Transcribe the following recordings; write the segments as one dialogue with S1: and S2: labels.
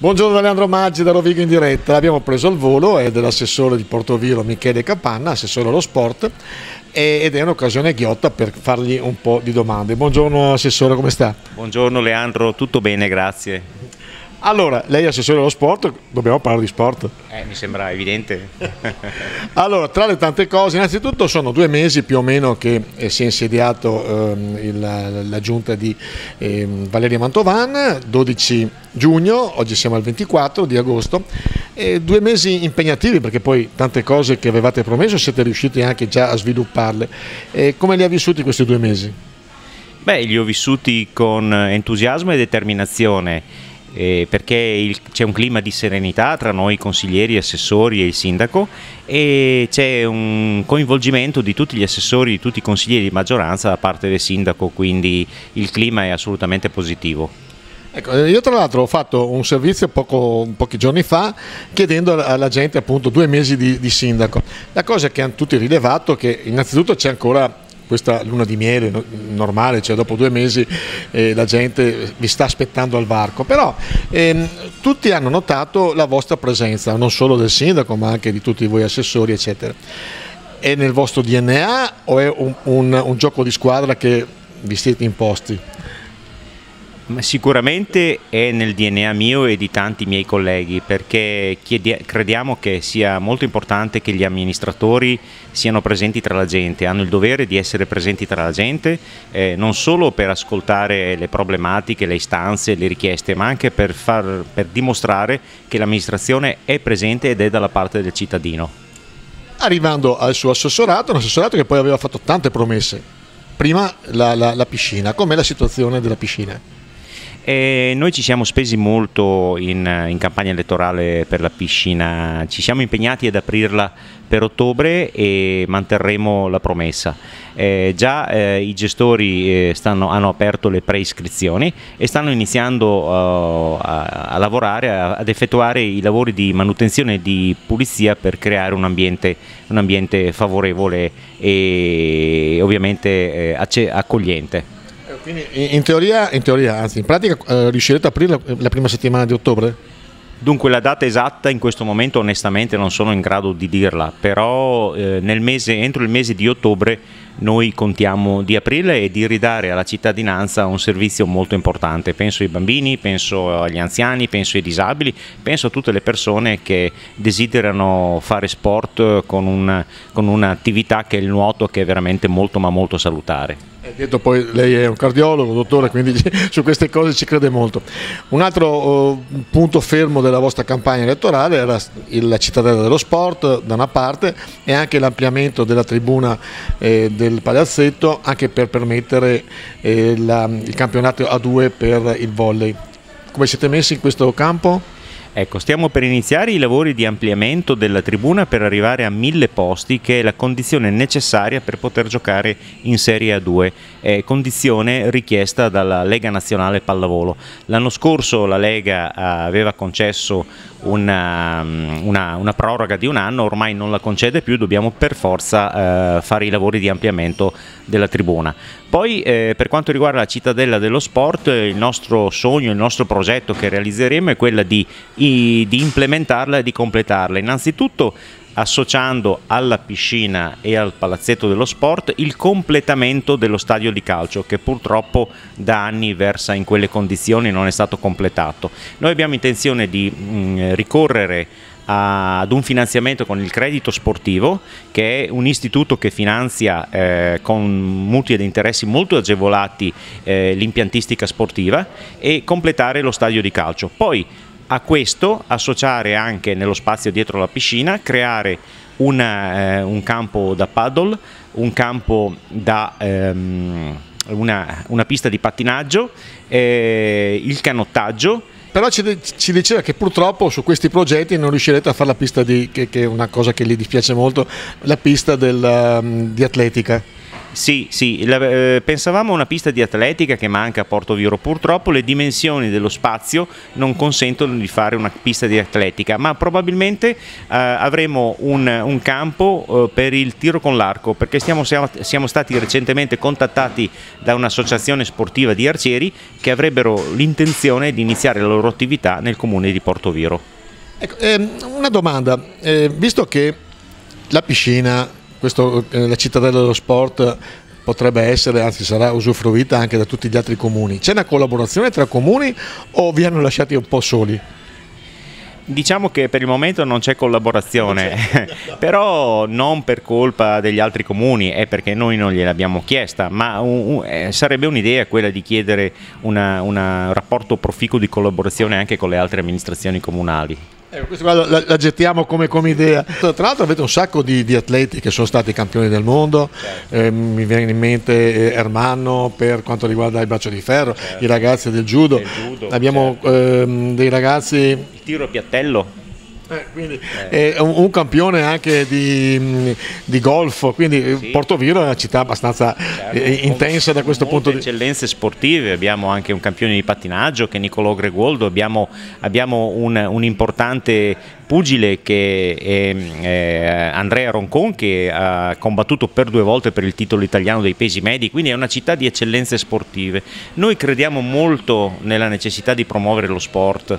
S1: Buongiorno Leandro Maggi da Rovigo in diretta, abbiamo preso il volo, è dell'assessore di Portoviro Michele Capanna, assessore allo sport ed è un'occasione ghiotta per fargli un po' di domande. Buongiorno assessore, come sta?
S2: Buongiorno Leandro, tutto bene, grazie.
S1: Allora, lei è assessore allo sport, dobbiamo parlare di sport.
S2: Eh, mi sembra evidente.
S1: allora, tra le tante cose, innanzitutto sono due mesi più o meno che eh, si è insediato ehm, il, la, giunta di eh, Valeria Mantovan, 12 giugno, oggi siamo al 24 di agosto, due mesi impegnativi perché poi tante cose che avevate promesso siete riusciti anche già a svilupparle. Come li ha vissuti questi due mesi?
S2: Beh, li ho vissuti con entusiasmo e determinazione eh, perché c'è un clima di serenità tra noi consiglieri, assessori e il sindaco e c'è un coinvolgimento di tutti gli assessori, di tutti i consiglieri di maggioranza da parte del sindaco, quindi il clima è assolutamente positivo.
S1: Ecco, io tra l'altro ho fatto un servizio poco, pochi giorni fa chiedendo alla gente appunto due mesi di, di sindaco. La cosa che hanno tutti rilevato è che innanzitutto c'è ancora questa luna di miele normale, cioè dopo due mesi eh, la gente vi sta aspettando al varco, però ehm, tutti hanno notato la vostra presenza, non solo del sindaco ma anche di tutti voi assessori eccetera. È nel vostro DNA o è un, un, un gioco di squadra che vi siete imposti?
S2: Sicuramente è nel DNA mio e di tanti miei colleghi perché crediamo che sia molto importante che gli amministratori siano presenti tra la gente, hanno il dovere di essere presenti tra la gente eh, non solo per ascoltare le problematiche, le istanze, le richieste ma anche per, far, per dimostrare che l'amministrazione è presente ed è dalla parte del cittadino.
S1: Arrivando al suo assessorato, un assessorato che poi aveva fatto tante promesse, prima la, la, la piscina, com'è la situazione della piscina?
S2: E noi ci siamo spesi molto in, in, campagna elettorale per la piscina, ci siamo impegnati ad aprirla per ottobre e manterremo la promessa. Eh, già eh, i gestori eh, stanno, hanno aperto le preiscrizioni e stanno iniziando uh, a, a, lavorare, a, ad effettuare i lavori di manutenzione e di pulizia per creare un ambiente, un ambiente favorevole e ovviamente eh, accogliente.
S1: Quindi in teoria, in teoria, anzi in pratica eh, riuscirete ad aprire la, la prima settimana di ottobre?
S2: Dunque la data esatta in questo momento onestamente non sono in grado di dirla, però eh, mese, entro il mese di ottobre noi contiamo di aprirle e di ridare alla cittadinanza un servizio molto importante. Penso ai bambini, penso agli anziani, penso ai disabili, penso a tutte le persone che desiderano fare sport con, un, con un'attività che è il nuoto che è veramente molto ma molto salutare.
S1: E detto poi lei è un cardiologo, dottore, quindi su queste cose ci crede molto. Un altro uh, punto fermo della vostra campagna elettorale era la cittadella dello sport da una parte e anche l'ampliamento della tribuna eh, del palazzetto anche per permettere eh, la, il campionato a due per il volley. Come siete messi in questo campo?
S2: Ecco, stiamo per iniziare i lavori di ampliamento della tribuna per arrivare a mille posti, che è la condizione necessaria per poter giocare in Serie A2, è condizione richiesta dalla Lega Nazionale Pallavolo. L'anno scorso la Lega eh, aveva concesso una, una, una, proroga di un anno, ormai non la concede più, dobbiamo per forza eh, fare i lavori di ampliamento della tribuna. Poi eh, per quanto riguarda la cittadella dello sport, il nostro sogno, il nostro progetto che realizzeremo è quello di, di implementarla e di completarla. Innanzitutto associando alla piscina e al palazzetto dello sport il completamento dello stadio di calcio che purtroppo da anni versa in quelle condizioni e non è stato completato. Noi abbiamo intenzione di mh, mm, ricorrere ad un finanziamento con il credito sportivo che è un istituto che finanzia eh, con mutui ed interessi molto agevolati eh, l'impiantistica sportiva e completare lo stadio di calcio. Poi a questo associare anche nello spazio dietro la piscina, creare una, eh, un campo da paddle, un campo da ehm, una, una, pista di pattinaggio, eh, il canottaggio.
S1: Però ci, ci, diceva che purtroppo su questi progetti non riuscirete a fare la pista di, che, che, è una cosa che gli dispiace molto, la pista del, um, di atletica.
S2: Sì, sì, la, eh, pensavamo a una pista di atletica che manca a Porto Viro, purtroppo le dimensioni dello spazio non consentono di fare una pista di atletica, ma probabilmente eh, avremo un, un campo eh, per il tiro con l'arco, perché stiamo, siamo, siamo, stati recentemente contattati da un'associazione sportiva di arcieri che avrebbero l'intenzione di iniziare la loro attività nel comune di Porto Viro.
S1: Ecco, ehm, una domanda, eh, visto che la piscina questo, eh, la cittadella dello sport potrebbe essere, anzi sarà usufruita anche da tutti gli altri comuni. C'è una collaborazione tra comuni o vi hanno lasciati un po' soli?
S2: Diciamo che per il momento non c'è collaborazione, però non per colpa degli altri comuni, è perché noi non gliel'abbiamo chiesta, ma un, un, eh, sarebbe un'idea quella di chiedere un rapporto proficuo di collaborazione anche con le altre amministrazioni comunali.
S1: Eh, questo la, la, la, gettiamo come, come, idea. Tra l'altro avete un sacco di, di, atleti che sono stati campioni del mondo, certo. eh, mi viene in mente eh, Ermanno per quanto riguarda il braccio di ferro, certo. i ragazzi del judo, judo abbiamo certo. ehm, dei ragazzi...
S2: Il tiro a piattello.
S1: Eh, quindi, eh. È un, un, campione anche di, di golf, quindi sì. Porto Viro è una città abbastanza certo. Eh, intensa da questo punto di
S2: vista. eccellenze sportive, abbiamo anche un campione di pattinaggio che è Nicolò Gregoldo, abbiamo, abbiamo un, un, importante pugile che è, è Andrea Roncon che ha combattuto per due volte per il titolo italiano dei pesi medi, quindi è una città di eccellenze sportive. Noi crediamo molto nella necessità di promuovere lo sport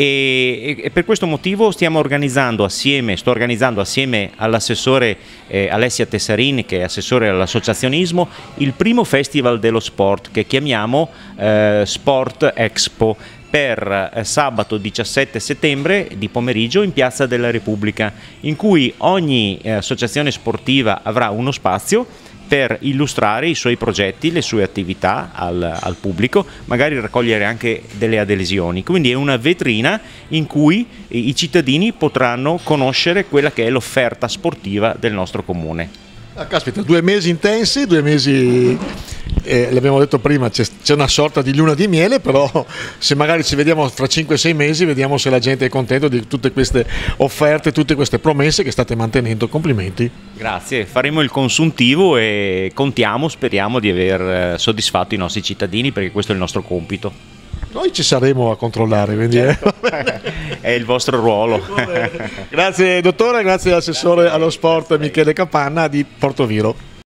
S2: e, e, per questo motivo stiamo organizzando assieme, sto organizzando assieme all'assessore eh, Alessia Tessarini che è assessore all'associazionismo il primo festival dello sport che chiamiamo eh, Sport Expo per eh, sabato 17 settembre di pomeriggio in Piazza della Repubblica in cui ogni eh, associazione sportiva avrà uno spazio per illustrare i suoi progetti, le sue attività al, al, pubblico, magari raccogliere anche delle adesioni. Quindi è una vetrina in cui i cittadini potranno conoscere quella che è l'offerta sportiva del nostro comune.
S1: Ah, caspita, due mesi intensi, due mesi eh, l'abbiamo detto prima, c'è, c'è, una sorta di luna di miele, però se magari ci vediamo fra 5-6 mesi, vediamo se la gente è contenta di tutte queste offerte, tutte queste promesse che state mantenendo. Complimenti.
S2: Grazie, faremo il consuntivo e contiamo, speriamo di aver eh, soddisfatto i nostri cittadini perché questo è il nostro compito.
S1: Noi ci saremo a controllare, quindi eh. certo.
S2: è il vostro ruolo.
S1: grazie dottore, grazie all'assessore allo sport Michele Capanna di Portoviro.